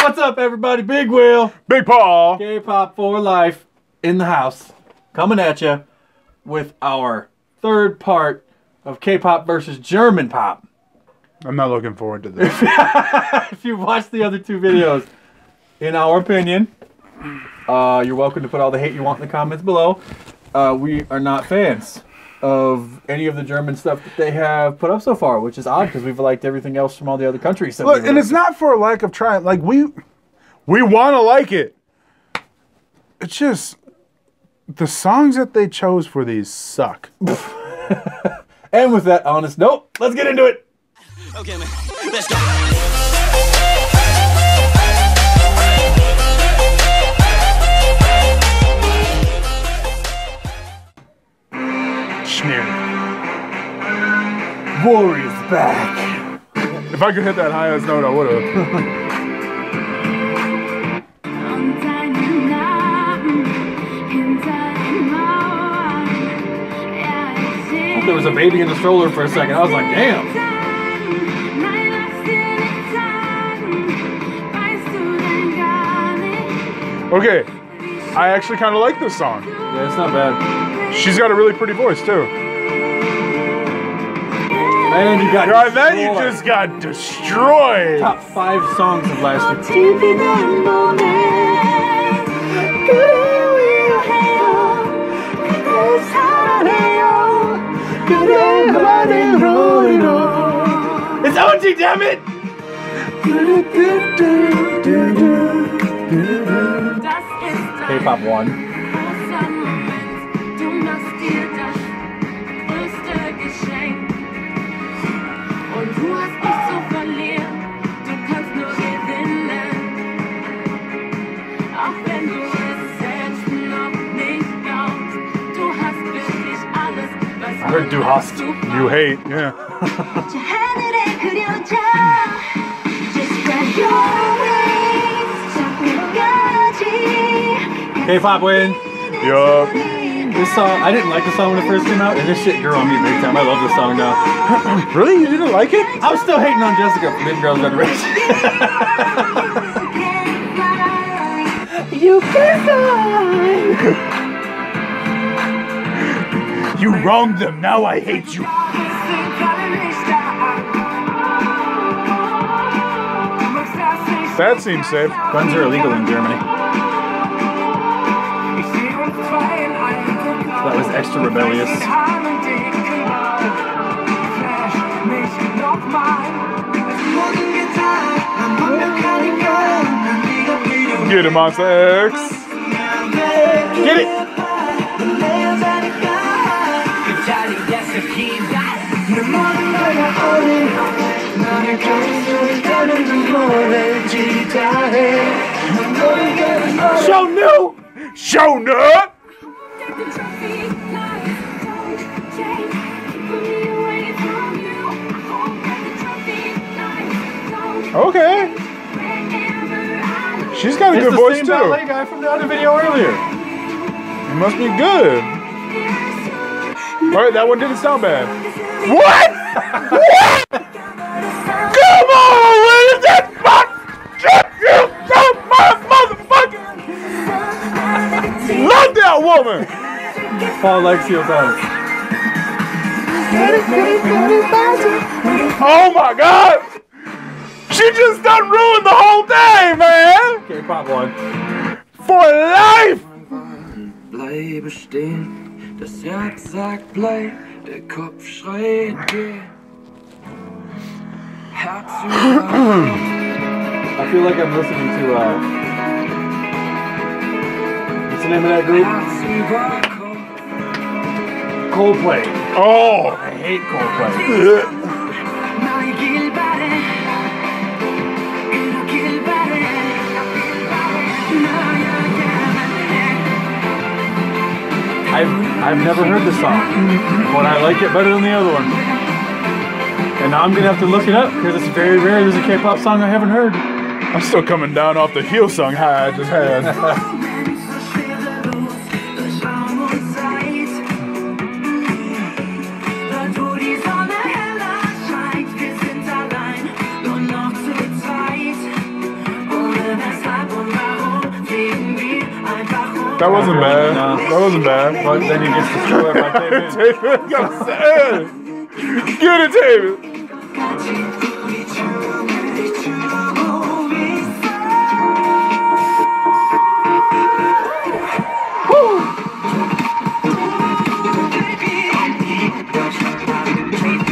What's up, everybody? Big Will, Big Paul. K-pop for life, in the house, coming at you with our third part of K-pop versus German pop. I'm not looking forward to this. if you've watched the other two videos, in our opinion, uh, you're welcome to put all the hate you want in the comments below. Uh, we are not fans of any of the German stuff that they have put up so far, which is odd because we've liked everything else from all the other countries. that Look, we've and it's not for a lack of trying. Like we, we want to like it. It's just the songs that they chose for these suck. And with that honest note, let's get into it. Okay, man. Let's go. Schneer. Warriors back. If I could hit that highest note, I would have. There was a baby in the stroller for a second. I was like, damn. Okay, I actually kind of like this song. Yeah, it's not bad. She's got a really pretty voice too. And you got And then you just got destroyed. top five songs of last year. It's OG, damn it! K-pop one. heard Du Hast. You hate, yeah. K-pop win. Yo. This song, I didn't like the song when it first came out, and this shit grew on me big time. I love this song now. really? You didn't like it? I'm still hating on Jessica from Mean Girls Generation. you can you wronged them. Now I hate you. That seems safe. Guns are illegal in Germany. That was extra rebellious. Get him, Monsta X. Get it! Show new! Show up. Okay. She's got a It's good voice too. ballet guy from the other video earlier. It must be good. All right, that one didn't sound bad. What? what? Come on, where is that fuck? Shut you up, my motherfucker! Love that woman. Paul Lexio sounds. Oh my god! She just done ruined the whole day, man! K-pop one. For life! Bleibe stehen, das Herz sagt bleib, der Kopf schreit geh. Herz über I feel like I'm listening to, uh... What's the name of that group? Herz über Kopf. Coldplay. Oh! I hate Coldplay. I've I've never heard this song, but I like it better than the other one. And now I'm gonna have to look it up because it's very rare there's a K-pop song I haven't heard. I'm still coming down off the heel song high I just had. That wasn't bad. No. That wasn't bad. But then he gets destroyed by David. David got sad. Get it, David.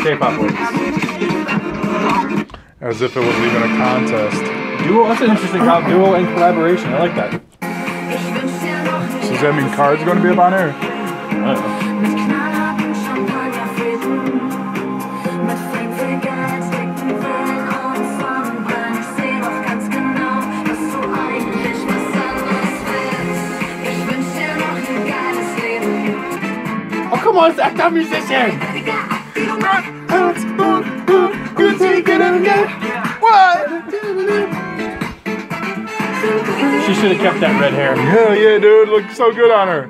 K-pop wins. As if it was even a contest. Duo. That's an interesting comp. Duo and collaboration. I like that. So does that mean cards going to be up on air? I don't know. Mit knallharten Champagnerfrieden, mit Fake-Figern, dicken Wellen und Sonnenbrand. Ich seh doch ganz genau, dass du eigentlich was anderes willst. Ich wünsch dir noch ein geiles Leben. Oh, come on, it's actor musician. She should have kept that red hair. Hell yeah, dude. Looks so good on her.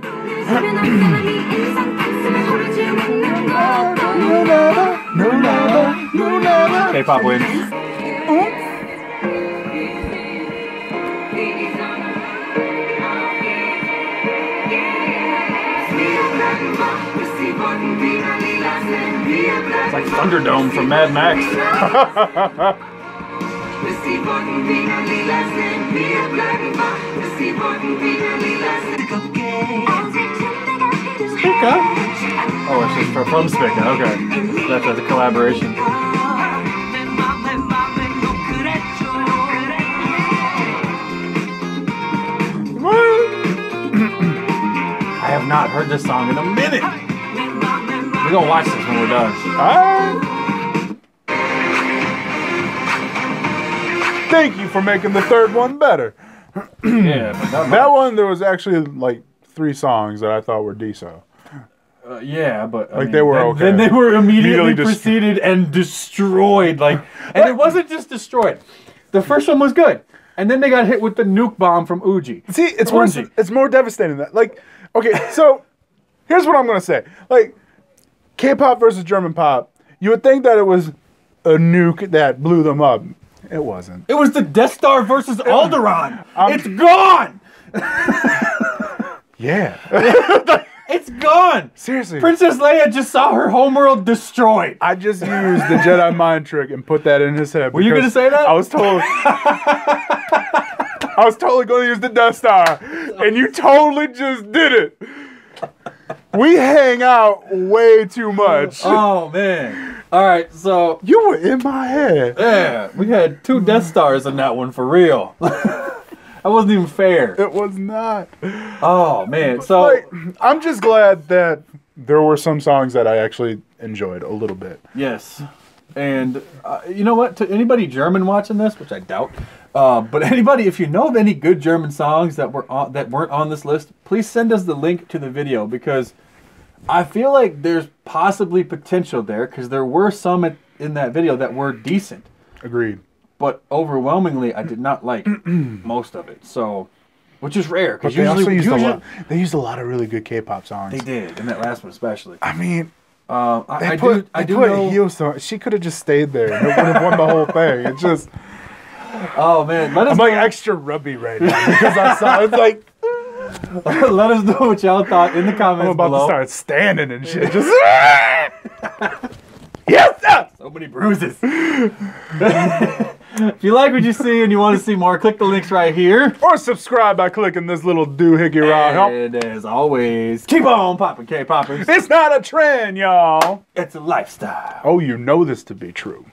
K-pop wins. It's like Thunderdome from Mad Max. Bis die Wolken wieder lila sind, wir bleiben wach, bis die Wolken wieder lila sind. Oh, it's just for, from Spica. Okay. That's a collaboration. I have not heard this song in a minute. We're gonna watch this when we're done. Alright. Thank you for making the third one better. Yeah, but that, That one, there was actually like three songs that I thought were decent. uh, yeah, but I Like, mean, they were then, okay. Then they were immediately, Immediately preceded and destroyed. Like, and it wasn't just destroyed. The first one was good, and then they got hit with the nuke bomb from Uji. See, it's worse. Orangey. It's more devastating than that. Like, okay, so here's what I'm gonna say. Like, K-pop versus German pop. You would think that it was a nuke that blew them up. It wasn't. It was the Death Star versus Alderaan. it's gone. Yeah. It's gone. Seriously. Princess Leia just saw her homeworld destroyed. I just used the Jedi mind trick and put that in his head. Were you gonna say that? I was told. I was totally going to use the Death Star, and you totally just did it. We hang out way too much. Oh man. All right, so you were in my head. yeah, we had two Death Stars in that one for real. that wasn't even fair. It was not. Oh man. So Like, I'm just glad that there were some songs that I actually enjoyed a little bit. yes, and uh, you know what? To anybody German watching this, which I doubt, uh, but anybody, if you know of any good German songs that were on, that weren't on this list, please send us the link to the video because I feel like there's possibly potential there because there were some in, in that video that were decent. Agreed. but overwhelmingly I did not like most of it. So, which is rare because they usually, also used usually a lot. They used a lot of really good K-pop songs. they did and that last one especially. I mean, Um, I, they I put do, I they do put know. Hyo song. She could have just stayed there and it would have won the whole thing. It just Oh man, let us I'm like extra rubby right now because I saw it's like let us know what y'all thought in the comments I'm about below. to start standing and shit. Just yes, sir! So many bruises. if you like what you see and you want to see more, click the links right here. Or subscribe by clicking this little doohickey rock. And as always, keep on popping K-poppers. It's not a trend, y'all. It's a lifestyle. Oh, you know this to be true.